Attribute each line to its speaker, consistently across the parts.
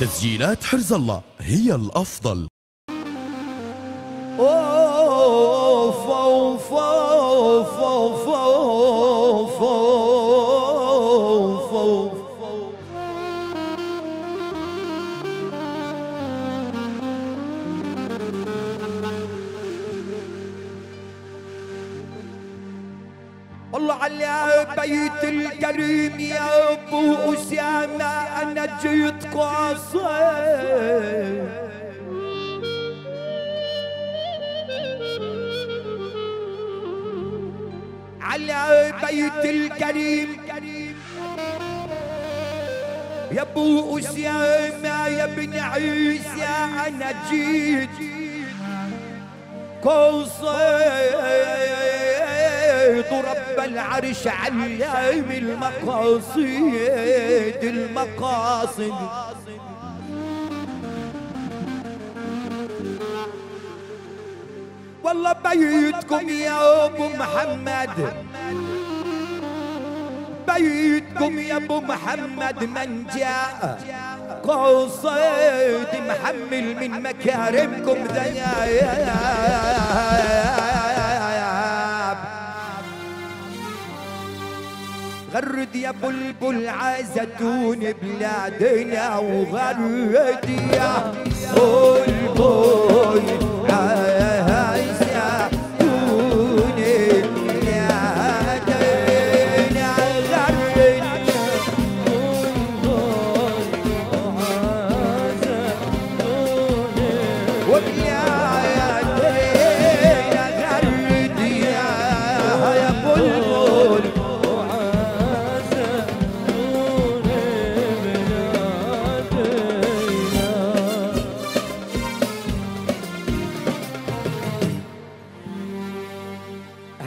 Speaker 1: تسجيلات حرز الله هي الأفضل.
Speaker 2: أوف أوف أوف أوف أوف والله على بيت الكريم يا أبو أسامة أنا جيت قاصد. على بيت الكريم. يا أبو أسامة يا ابن عيسى أنا جيت قصيد رب العرش علام المقاصد المقاصد. والله بيتكم يا أبو محمد. بيتكم يا أبو محمد من جاء قصيد محمل من مكارمكم ذياب غرد يا بلبل عزتون بلادنا وغرد يا بلبل.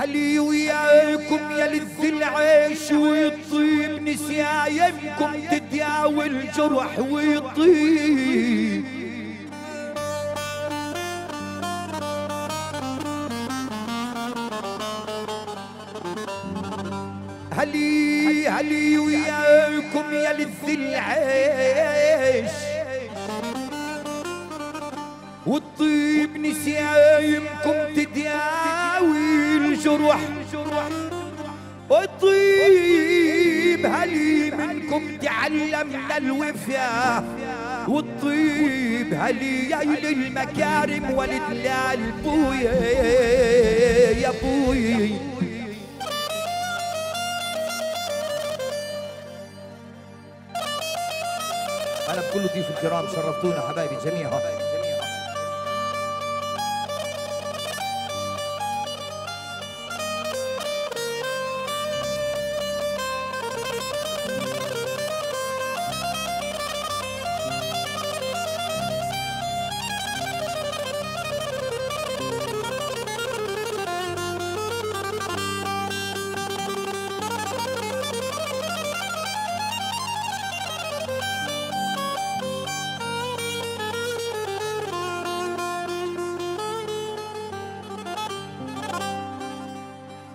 Speaker 2: هلي وياكم يا لذ العيش ويطيب نسيايمكم تداوي الجرح ويطيب؟ هلي هلي وياكم يا لذ العيش والطيب نسيايمكم تداوي الجرح والطيب هلي منكم تعلمنا الوفاء والطيب هلي يا المكارم والدلال بويا يا بوي أنا بكل ضيوف الكرام شرفتونا حبايبي جميعا.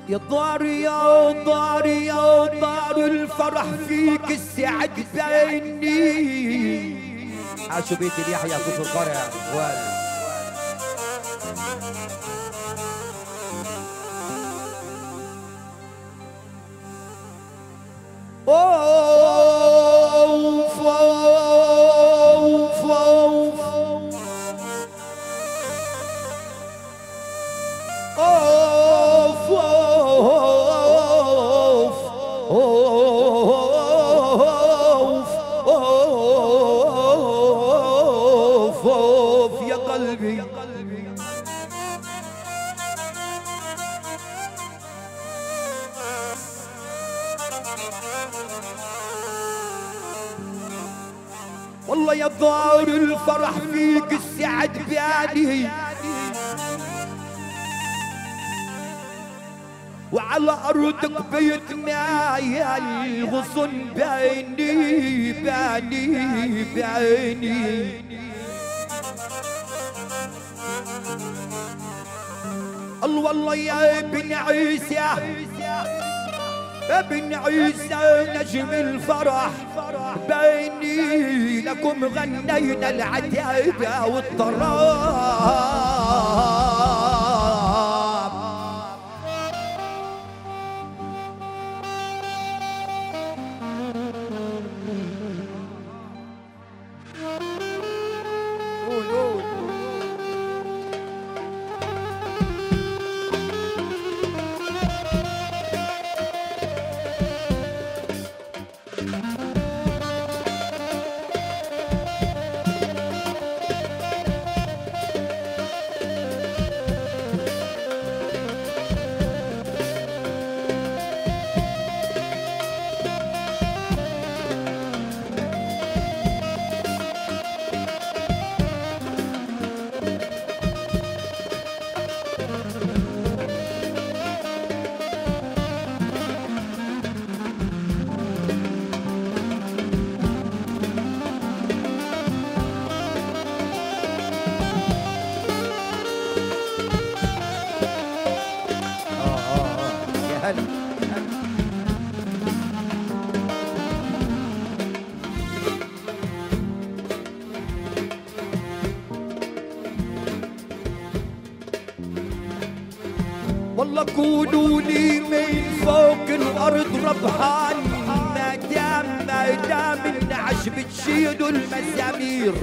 Speaker 2: يا دار يا دار يا دار الفرح فيك السعد بيني. عاشوا بيت اليحيى كفر القرع أوف أوف يا قلبي. والله يا دار الفرح فيك السعد بالي وعلى أرضك بيتنا يا الغصن بيني بيني بيني. الله والله يا ابن عيسى ابن عيسى نجم الفرح. بيني لكم غنينا العتايدة والطراب والله قولوا لي من فوق الأرض ربحان. ما دام ما دام النعش بتشيلوا المسامير.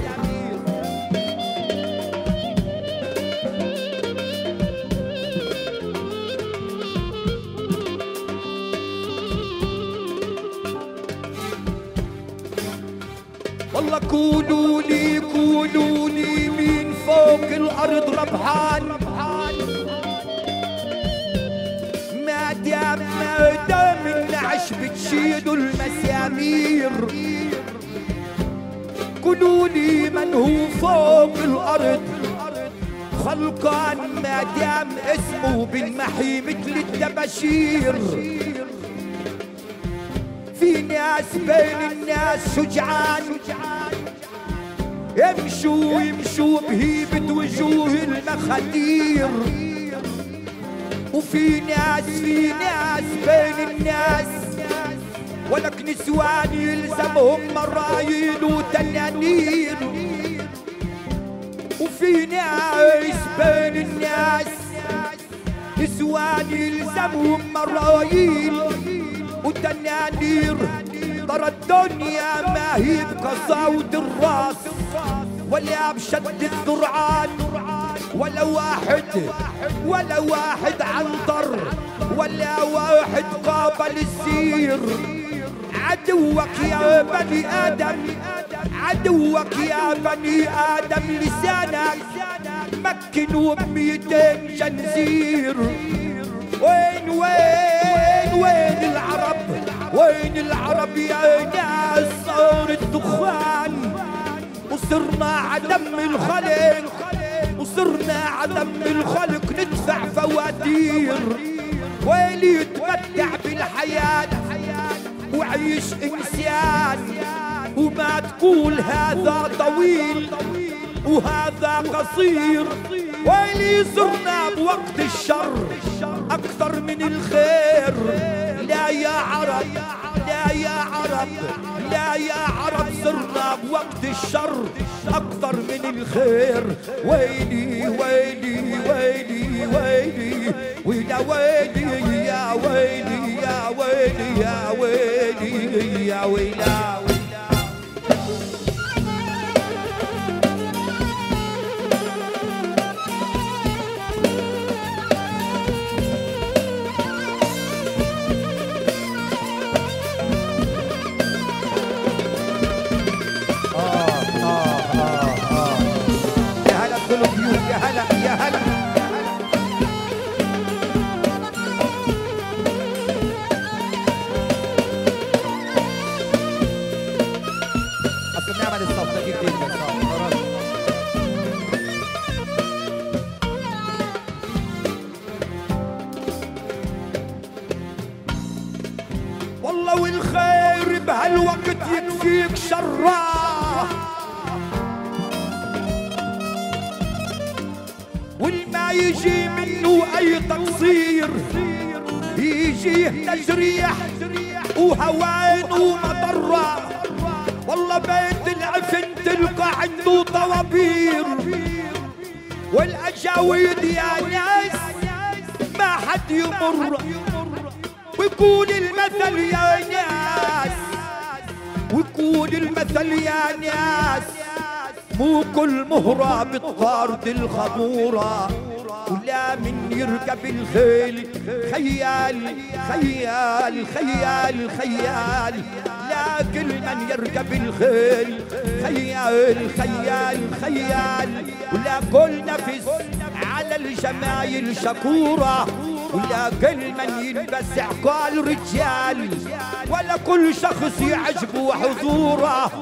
Speaker 2: والله قولوا لي قولوا لي مين فوق الأرض ربحان. دام النعش بتشيلوا المسامير. قولوا لي من هو فوق الأرض. خلقان ما دام اسمه بالمحي مثل التباشير في ناس بين الناس شجعان. يمشوا يمشوا بهيبة وجوه المخادير وفي ناس في ناس بين الناس. ولك نسوان يلزمهم مرايل وتنانير وفي ناس بين الناس. نسوان يلزمهم مرايل وتنانير ترى الدنيا ما هي بقساوة الراس ولا بشد الذرعان. ولا واحد ولا واحد عنطر ولا واحد قابل السير. عدوك يا بني آدم عدوك يا بني آدم لسانك. مكنوا بميتين جنزير. وين وين وين العرب؟ وين العرب يا ناس صار الدخان؟ وصرنا عدم الخلق وصرنا عدم الخلق ندفع فواتير. ويلي يتمتع بالحياة وعيش إنسان وما تقول هذا طويل وهذا قصير. ويلي صرنا بوقت الشر أكثر من الخير. لا يا عرب لا يا عرب. لا يا عرب صرنا بوقت الشر أكثر من الخير. ويلي ويلي ويلي ويلي. ويلا ويلي يا ويلي يا ويلي يا ويلي يا ويلا منه أي تقصير. يجي فيه تجريح وهوان ومضرة والله بيت العفن تلقى عنده طوابير. والأجاويد يا ناس ما حد يمر. ويكون المثل يا ناس ويكون المثل يا ناس مو كل مهرة بتطارد الخمورة. ولا من يركب الخيل. خيال خيال خيال خيال. لا كل من يركب الخيل. خيال خيال خيال. ولا كل نفس على الجمايل شكورة. ولا كل من يلبس عقال رجال. ولا كل شخص يعجبه حضوره.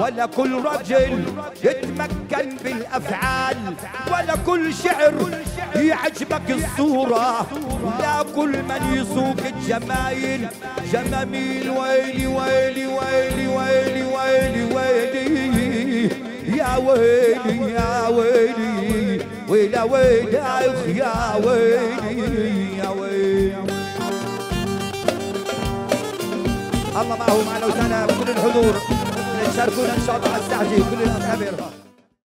Speaker 2: ولا كل رجل يتمكن بالأفعال ولا كل شعر يعجبك الصورة. ولا كل من يسوق الجمايل جماميل ويلي ويلي ويلي ويلي ويلي ويلي. يا ويلي يا ويلي ويلا ويلا يا ويلي يا ويلي. الله معه معنا وسهلا بكل الحضور. اللي يشاركونا إن شاء الله على الساعة كل الخبير